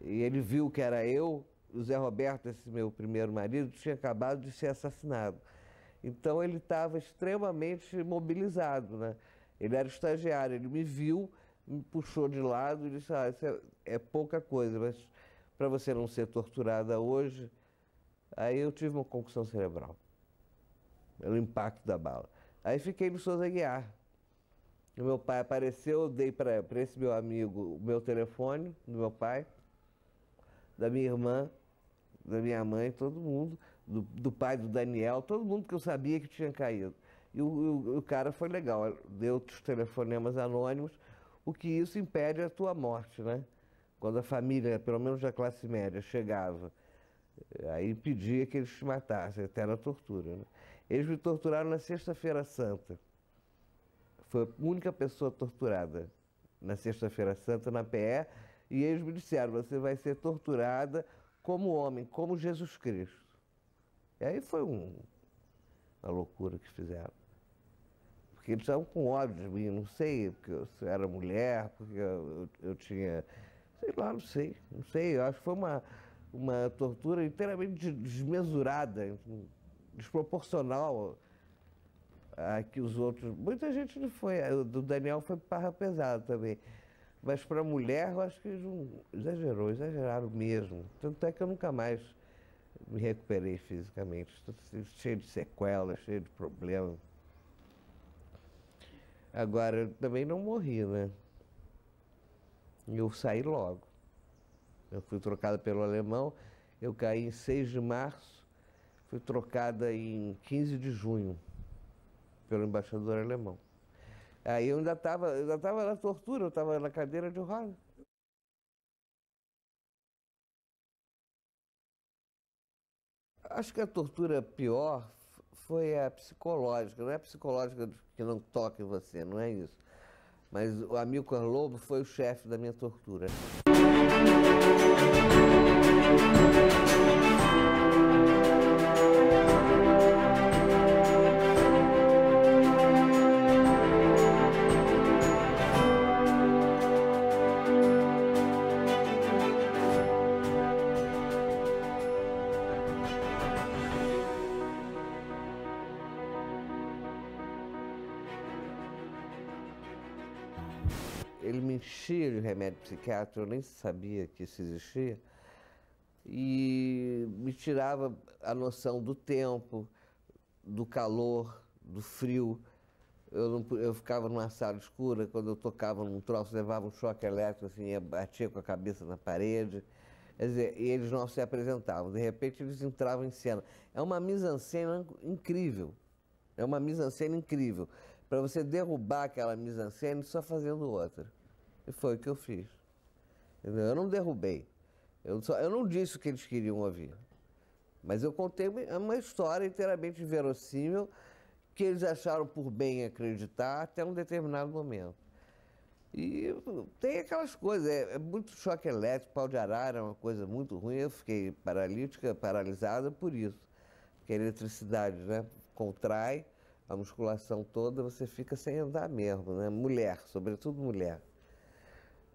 E ele viu que era eu, o Zé Roberto, esse meu primeiro marido, tinha acabado de ser assassinado. Então ele estava extremamente mobilizado, né? Ele era estagiário, ele me viu me puxou de lado e disse, ah, isso é, é pouca coisa, mas para você não ser torturada hoje, aí eu tive uma concussão cerebral, pelo impacto da bala. Aí fiquei no Souza Guiar. O meu pai apareceu, eu dei para esse meu amigo o meu telefone, do meu pai, da minha irmã, da minha mãe, todo mundo, do, do pai do Daniel, todo mundo que eu sabia que tinha caído. E o, o, o cara foi legal, deu os telefonemas anônimos, o que isso impede a tua morte, né? Quando a família, pelo menos da classe média, chegava, aí impedia que eles te matassem, até na tortura. Né? Eles me torturaram na Sexta-feira Santa. Foi a única pessoa torturada na Sexta-feira Santa, na PE, e eles me disseram: você vai ser torturada como homem, como Jesus Cristo. E aí foi um, uma loucura que fizeram. Porque eles estavam com ódio de mim, não sei, porque eu era mulher, porque eu, eu, eu tinha. Sei lá, não sei, não sei. Eu acho que foi uma, uma tortura inteiramente desmesurada, desproporcional a que os outros. Muita gente não foi. O do Daniel foi parra pesada também. Mas para a mulher, eu acho que exagerou, exageraram mesmo. Tanto é que eu nunca mais me recuperei fisicamente. Estou cheio de sequelas, cheio de problemas. Agora, eu também não morri, né? Eu saí logo. Eu fui trocada pelo alemão, eu caí em 6 de março, fui trocada em 15 de junho pelo embaixador alemão. Aí eu ainda estava ainda tava na tortura, eu estava na cadeira de roda. Acho que a tortura pior foi a psicológica, não é a psicológica que não toca em você, não é isso. Mas o Amilcar Lobo foi o chefe da minha tortura. Psiquiátrico, eu nem sabia que isso existia, e me tirava a noção do tempo, do calor, do frio. Eu, não, eu ficava numa sala escura, quando eu tocava num troço, levava um choque elétrico, assim, batia com a cabeça na parede. Quer dizer, e eles não se apresentavam. De repente, eles entravam em cena. É uma mise-en-scène incrível. É uma mise-en-scène incrível para você derrubar aquela mise-en-scène só fazendo outra. E foi o que eu fiz. Eu não derrubei. Eu, só, eu não disse o que eles queriam ouvir. Mas eu contei uma história inteiramente verossímil que eles acharam por bem acreditar até um determinado momento. E tem aquelas coisas, é, é, muito choque elétrico, pau de arara é uma coisa muito ruim. Eu fiquei paralítica, paralisada por isso. Porque a eletricidade né, contrai, a musculação toda, você fica sem andar mesmo, né? Mulher, sobretudo mulher.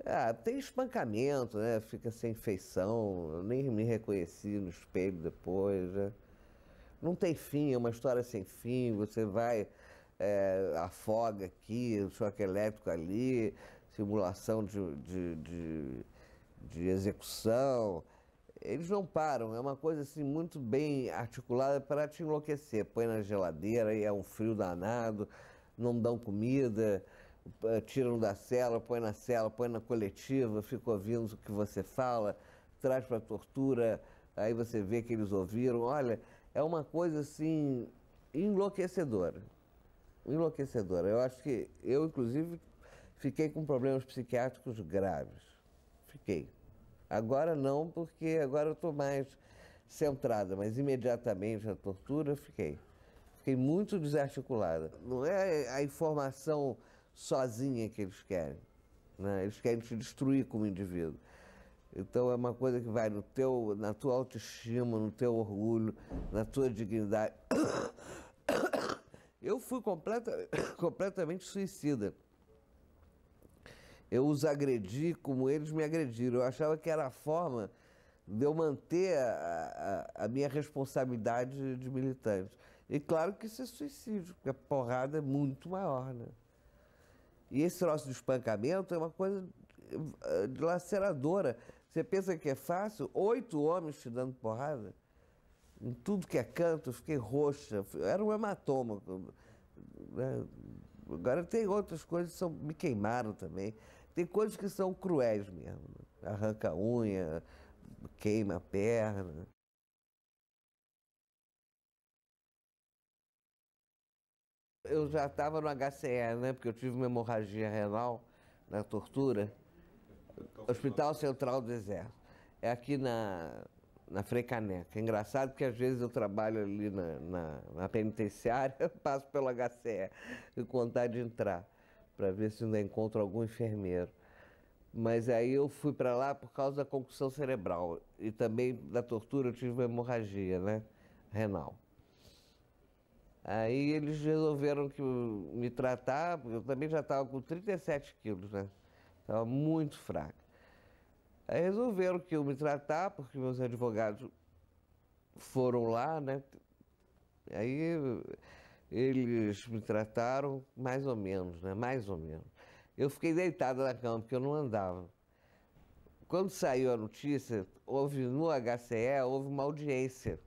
Ah, tem espancamento, né? Fica sem feição, eu nem me reconheci no espelho depois. Né? Não tem fim, é uma história sem fim, você vai, é, afoga aqui, choque elétrico ali, simulação de, de, de, de execução eles não param, é uma coisa assim muito bem articulada para te enlouquecer. Põe na geladeira e é um frio danado, não dão comida, tiram da cela, põe na cela, põe na coletiva, fica ouvindo o que você fala, traz para a tortura, aí você vê que eles ouviram. Olha, é uma coisa assim enlouquecedora. Enlouquecedora. Eu acho que eu, inclusive, fiquei com problemas psiquiátricos graves. Fiquei. Agora não, porque agora eu estou mais centrada, mas imediatamente a tortura fiquei. Fiquei muito desarticulada. Não é a informação sozinha que eles querem. Né? Eles querem te destruir como indivíduo. Então é uma coisa que vai no teu, na tua autoestima, no teu orgulho, na tua dignidade. *coughs* Eu fui completa, *coughs* completamente suicida eu os agredi como eles me agrediram. Eu achava que era a forma de eu manter a, a, a minha responsabilidade de militante. E claro que isso é suicídio, porque a porrada é muito maior, né? E esse troço de espancamento é uma coisa eh, dilaceradora. Você pensa que é fácil? Oito homens te dando porrada? Em tudo que é canto, fiquei roxa. Era um hematoma. Né? Agora tem outras coisas que são, me queimaram também. Tem coisas que são cruéis mesmo. Arranca a unha, queima a perna. Eu já estava no HCE, né? Porque eu tive uma hemorragia renal na tortura. Hospital Central do Exército. É aqui na, na Frecaneca. É engraçado que às vezes eu trabalho ali na, na, na penitenciária, *laughs* passo pelo HCE e vontade de entrar, para ver se ainda encontro algum enfermeiro. Mas aí eu fui para lá por causa da concussão cerebral e também da tortura eu tive uma hemorragia, né, renal. Aí eles resolveram que me tratar, eu também já estava com 37 quilos, né? Estava muito fraca. Aí resolveram que eu me tratar, porque meus advogados foram lá, né? Aí eles me trataram mais ou menos, né? Mais ou menos. Eu fiquei deitada na cama, porque eu não andava. Quando saiu a notícia, houve no HCE, houve uma audiência,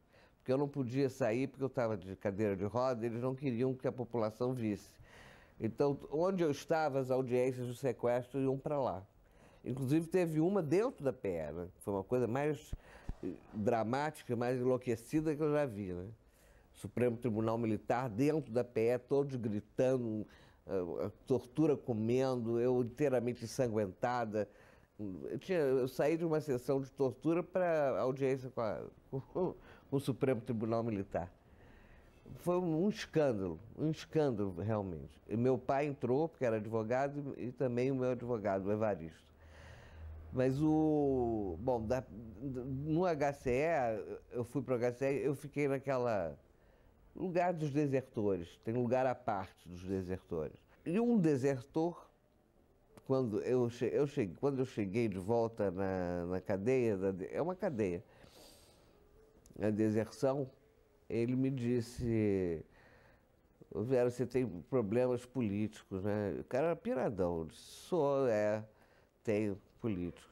porque eu não podia sair, porque eu estava de cadeira de roda, eles não queriam que a população visse. Então, onde eu estava, as audiências do sequestro iam para lá. Inclusive teve uma dentro da PE, né? Foi uma coisa mais eh, dramática, mais enlouquecida que eu já vi, né? Supremo Tribunal Militar dentro da PE, todos gritando, uh, tortura comendo, eu inteiramente ensanguentada. Eu, tinha, eu saí de uma sessão de tortura para audiência com, a, *laughs* o Supremo Tribunal Militar. Foi um escândalo, um escândalo realmente. E meu pai entrou, porque era advogado, e também o meu advogado, o Evaristo. Mas o. Bom, da, no HCE, eu fui para o HCE, eu fiquei naquela. lugar dos desertores. Tem lugar à parte dos desertores. E um desertor, quando eu, eu cheguei, quando eu cheguei de volta na, na cadeia, é uma cadeia, a deserção, ele me disse. Vera, você tem problemas políticos, né? O cara era piradão. Eu disse, sou, é, tenho políticos.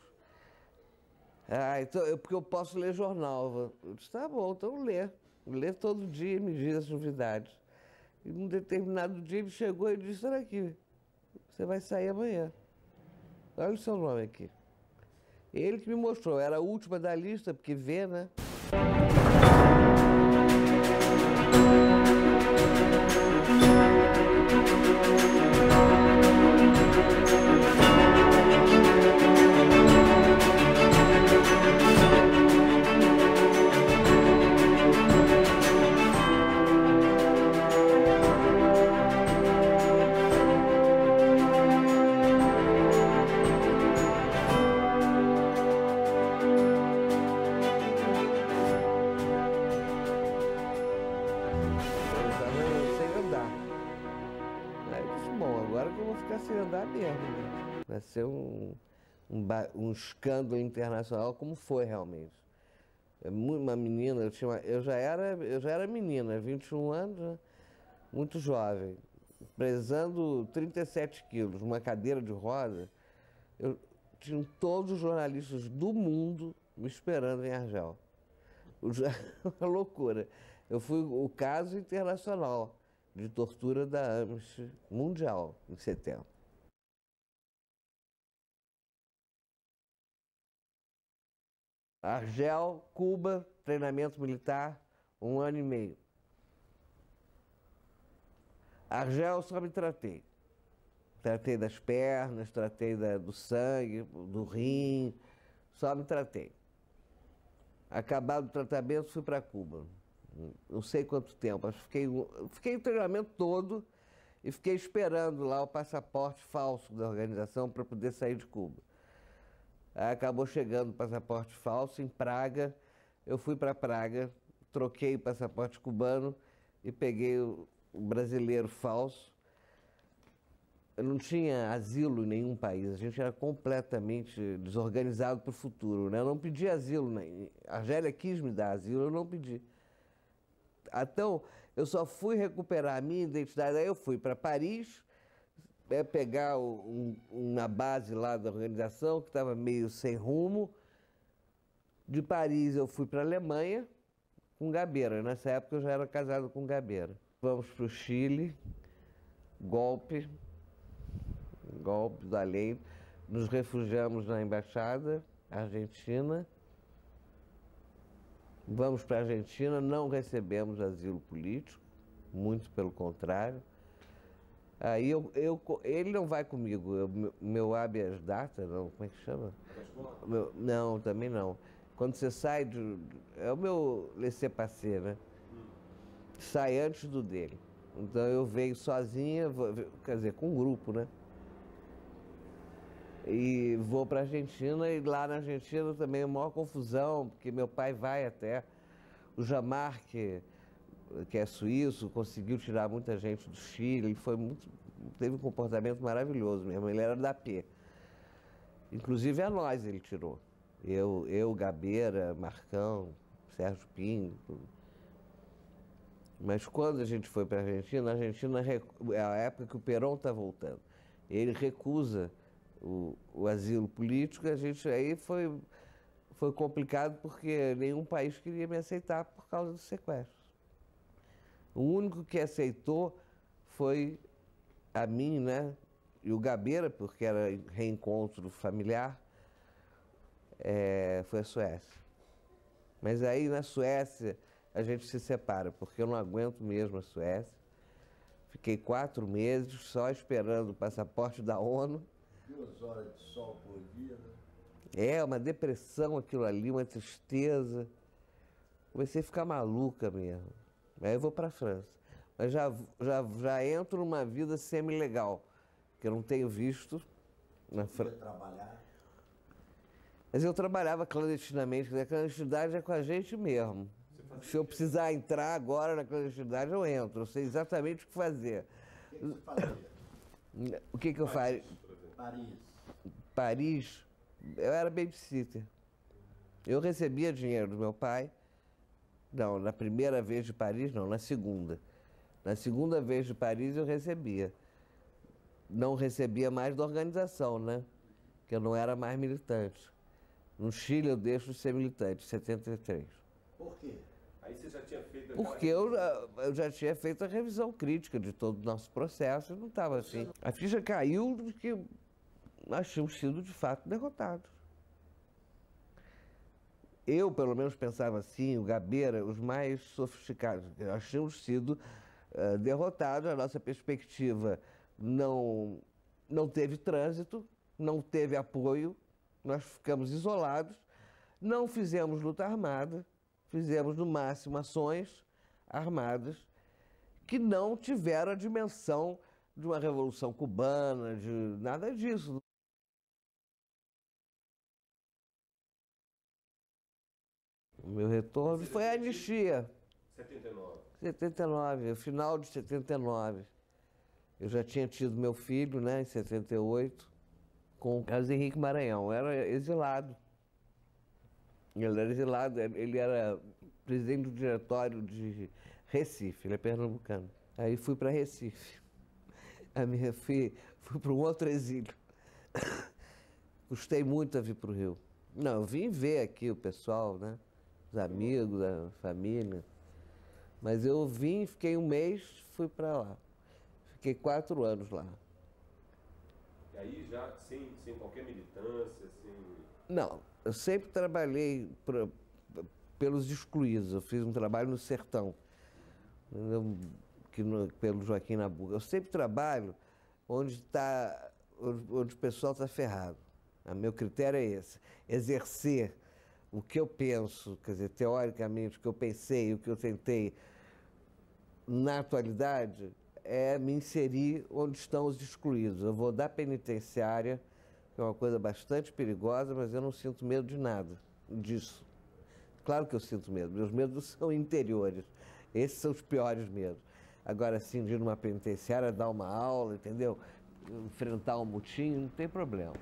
Ah, então, eu, porque eu posso ler jornal. Eu disse, tá bom, então lê. Lê todo dia e me diz as novidades. E num determinado dia ele chegou e disse, olha aqui, você vai sair amanhã. Olha o seu nome aqui. Ele que me mostrou, era a última da lista, porque vê, né? Um, um, escândalo internacional, como foi realmente. É uma menina, eu, tinha uma, eu, já era, eu já era menina, 21 anos, né? muito jovem, pesando 37 quilos, numa cadeira de roda, eu tinha todos os jornalistas do mundo me esperando em Argel. *laughs* Uma loucura. Eu fui o caso internacional de tortura da Amnesty Mundial em setembro. Argel, Cuba, treinamento militar, um ano e meio. Argel só me tratei. Tratei das pernas, tratei da, do sangue, do rim, só me tratei. Acabado o tratamento, fui para Cuba. Não sei quanto tempo, mas fiquei, fiquei o treinamento todo e fiquei esperando lá o passaporte falso da organização para poder sair de Cuba. Acabou chegando passaporte falso em Praga. Eu fui para Praga, troquei o passaporte cubano e peguei o, brasileiro falso. Eu não tinha asilo em nenhum país, a gente era completamente desorganizado para o futuro. Né? Eu não pedi asilo, né? a Argélia quis me dar asilo, eu não pedi. Então, eu só fui recuperar a minha identidade. Aí eu fui para Paris, é pegar um, uma base lá da organização que estava meio sem rumo. De Paris eu fui para a Alemanha com Gabeira. Nessa época eu já era casado com Gabeira. Vamos para o Chile, golpe, golpe do além. Nos refugiamos na embaixada argentina. Vamos para a Argentina, não recebemos asilo político, muito pelo contrário. Aí eu, eu, ele não vai comigo, eu, meu, habeas data, não, como é que chama? Meu, não, também não. Quando você sai. É o meu laissez-passer, né? Sai antes do dele. Então eu venho sozinha, vou, quer dizer, com um grupo, né? E vou para a Argentina e lá na Argentina também é maior confusão, porque meu pai vai até. O Jamar, que, é suíço, conseguiu tirar muita gente do Chile, foi muito, teve um comportamento maravilhoso mesmo, ele era da P. Inclusive a nós ele tirou. Eu, eu Gabeira, Marcão, Sérgio Pinho. Tudo. Mas quando a gente foi para a Argentina, a Argentina é a época que o Perón está voltando. Ele recusa o, o, asilo político, a gente aí foi, foi complicado porque nenhum país queria me aceitar por causa do sequestro. O único que aceitou foi a mim, né? E o Gabeira, porque era reencontro familiar, é, foi a Suécia. Mas aí na Suécia a gente se separa, porque eu não aguento mesmo a Suécia. Fiquei quatro meses só esperando o passaporte da ONU. Duas horas de sol por dia, né? É, uma depressão aquilo ali, uma tristeza. Comecei a ficar maluca mesmo. Aí eu vou para a França. Mas já, já, já entro numa vida semi-legal, que eu não tenho visto na França. trabalhar? Mas eu trabalhava clandestinamente, a clandestinidade é com a gente mesmo. Se eu precisar entrar agora na clandestinidade, eu entro. Eu sei exatamente o que fazer. O que, você fazia? O que, que eu faria? Paris. Paris, eu era babysitter. Eu recebia dinheiro do meu pai. Não, na primeira vez de Paris, não, na segunda. Na segunda vez de Paris eu recebia. Não recebia mais da organização, né? Que eu não era mais militante. No Chile eu deixo de ser militante, 73. Por quê? Aí você já tinha feito Porque eu, eu já tinha feito a revisão crítica de todo o nosso processo, não estava assim. A ficha caiu porque nós tínhamos sido de fato derrotados. Eu, pelo menos, pensava assim, o Gabeira, os mais sofisticados, nós tínhamos sido uh, derrotados, a nossa perspectiva não, não teve trânsito, não teve apoio, nós ficamos isolados, não fizemos luta armada, fizemos no máximo ações armadas que não tiveram a dimensão de uma revolução cubana, de nada disso. O meu retorno foi a anistia. 79. 79, final de 79. Eu já tinha tido meu filho, né, em 78, com o Carlos Henrique Maranhão. Eu era exilado. Ele era exilado, ele era presidente do diretório de Recife, ele é pernambucano. Aí fui para Recife. A minha fui, fui para um outro exílio. *coughs* Custei muito a vir para o Rio. Não, eu vim ver aqui o pessoal, né? Os amigos, a família. Mas eu vim, fiquei um mês, fui para lá. Fiquei quatro anos lá. E aí já sem, sem qualquer militância, sem... Não, eu sempre trabalhei pra, pelos excluídos. Eu fiz um trabalho no sertão, que no, pelo Joaquim Nabuco. Eu sempre trabalho onde, tá, onde, onde o pessoal está ferrado. O meu critério é esse: exercer o que eu penso, quer dizer, teoricamente, o que eu pensei, o que eu tentei na atualidade, é me inserir onde estão os excluídos. Eu vou da penitenciária que é uma coisa bastante perigosa, mas eu não sinto medo de nada disso. Claro que eu sinto medo, meus medos *laughs* são interiores. Esses são os piores medos. Agora, assim, de ir numa penitenciária, dar uma aula, entendeu? Enfrentar um mutim, não tem problema.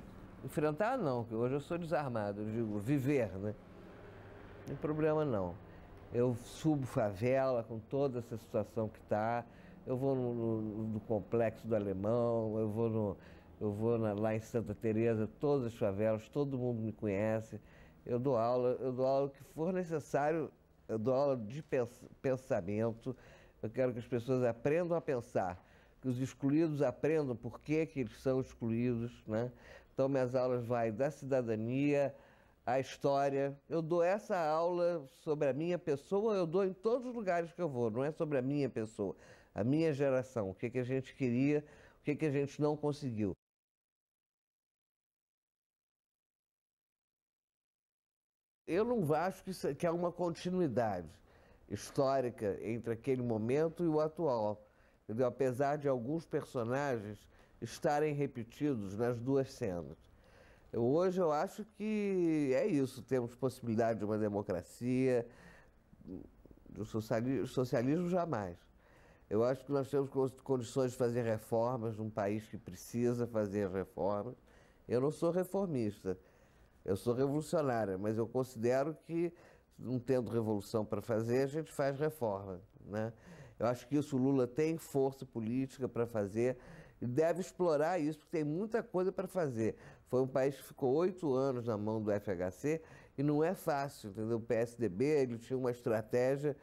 Enfrentar, não, porque hoje eu sou desarmado, eu digo viver, né? Não tem problema, não. Eu subo favela com toda essa situação que está, eu vou no, no, no complexo do Alemão, eu vou no, eu vou na, lá em Santa Teresa, todas as favelas, todo mundo me conhece. Eu dou aula, eu dou aula o que for necessário, eu dou aula de pens pensamento. Eu quero que as pessoas aprendam a pensar, que os excluídos aprendam por que, que eles são excluídos, né? Então minhas aulas vai da cidadania à história. Eu dou essa aula sobre a minha pessoa, eu dou em todos os lugares que eu vou, não é sobre a minha pessoa, a minha geração, o que, que a gente queria, o que, que a gente não conseguiu. eu não acho que, isso, que há uma continuidade histórica entre aquele momento e o atual. Entendeu? Apesar de alguns personagens estarem repetidos nas duas cenas. Hoje eu acho que é isso, temos possibilidade de uma democracia, do socialismo, socialismo jamais. Eu acho que nós temos condições de fazer reformas num país que precisa fazer reformas. Eu não sou reformista, eu sou revolucionária, mas eu considero que, não tendo revolução para fazer, a gente faz reforma. Né? Eu acho que isso o Lula tem força política para fazer deve explorar isso, porque tem muita coisa para fazer. Foi um país que ficou oito anos na mão do FHC e não é fácil, entendeu? O PSDB ele tinha uma estratégia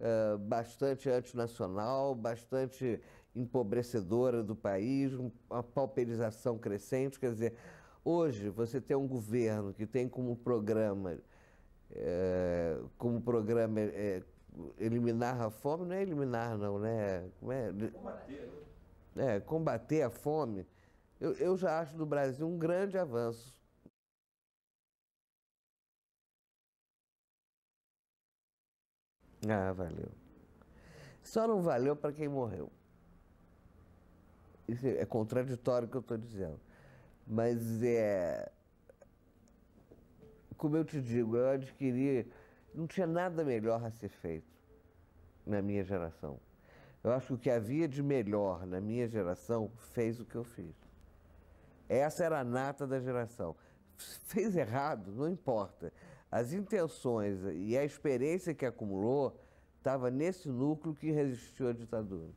uh, bastante antinacional, bastante empobrecedora do país, uma pauperização crescente. Quer dizer, hoje você tem um governo que tem como programa, como programa é, eliminar a fome, não é eliminar não, né? Como é? Combater, né? É, combater a fome, eu, eu já acho no Brasil um grande avanço. Ah, valeu. Só não valeu para quem morreu. Isso é contraditório o que eu estou dizendo. Mas é. Como eu te digo, eu adquiri. Não tinha nada melhor a ser feito na minha geração. Eu acho que o que havia de melhor na minha geração fez o que eu fiz. Essa era a nata da geração. Fez errado, não importa. As intenções e a experiência que acumulou estava nesse núcleo que resistiu à ditadura.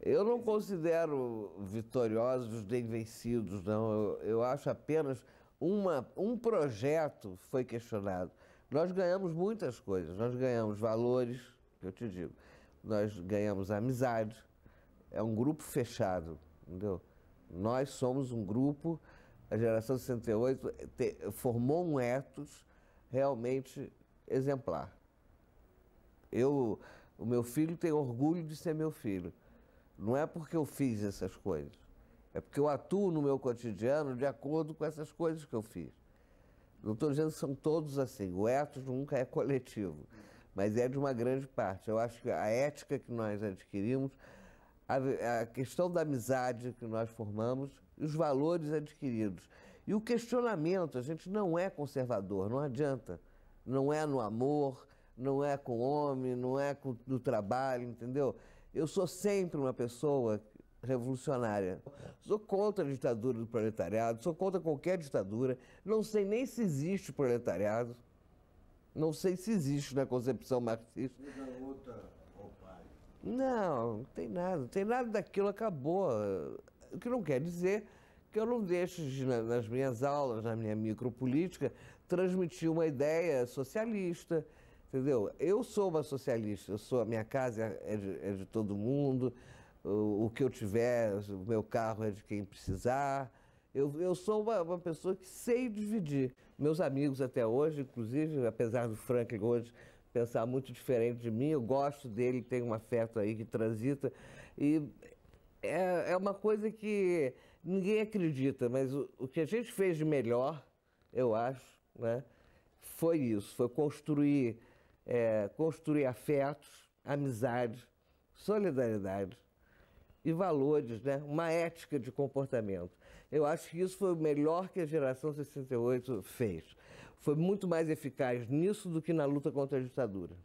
Eu não considero vitoriosos nem vencidos, não. Eu, eu acho apenas uma, um projeto foi questionado. Nós ganhamos muitas coisas. Nós ganhamos valores, eu te digo. Nós ganhamos amizade. É um grupo fechado, entendeu? Nós somos um grupo, a geração 68 te, formou um ethos realmente exemplar. Eu, o meu filho tem orgulho de ser meu filho. Não é porque eu fiz essas coisas, é porque eu atuo no meu cotidiano de acordo com essas coisas que eu fiz. Não estou dizendo que são todos assim, o ethos nunca é coletivo, mas é de uma grande parte. Eu acho que a ética que nós adquirimos a, a questão da amizade que nós formamos, os valores adquiridos. E o questionamento, a gente não é conservador, não adianta. Não é no amor, não é com o homem, não é com, no trabalho, entendeu? Eu sou sempre uma pessoa revolucionária. Sou contra a ditadura do proletariado, sou contra qualquer ditadura. Não sei nem se existe proletariado. Não sei se existe na concepção marxista. Não, não tem nada, não tem nada daquilo, acabou. O que não quer dizer que eu não deixe de, nas minhas aulas, na minha micropolítica, transmitir uma ideia socialista, entendeu? Eu sou uma socialista, eu sou, a minha casa é de, é de todo mundo, o, o, que eu tiver, o meu carro é de quem precisar. Eu, eu sou uma, uma pessoa que sei dividir. Meus amigos até hoje, inclusive, apesar do Franklin hoje pensar muito diferente de mim. Eu gosto dele, tem um afeto aí que transita. E é, é uma coisa que ninguém acredita, mas o, o que a gente fez de melhor, eu acho, né, foi isso, foi construir, é, construir afetos, amizade, solidariedade e valores, né? uma ética de comportamento. Eu acho que isso foi o melhor que a geração 68 fez foi muito mais eficaz nisso do que na luta contra a ditadura.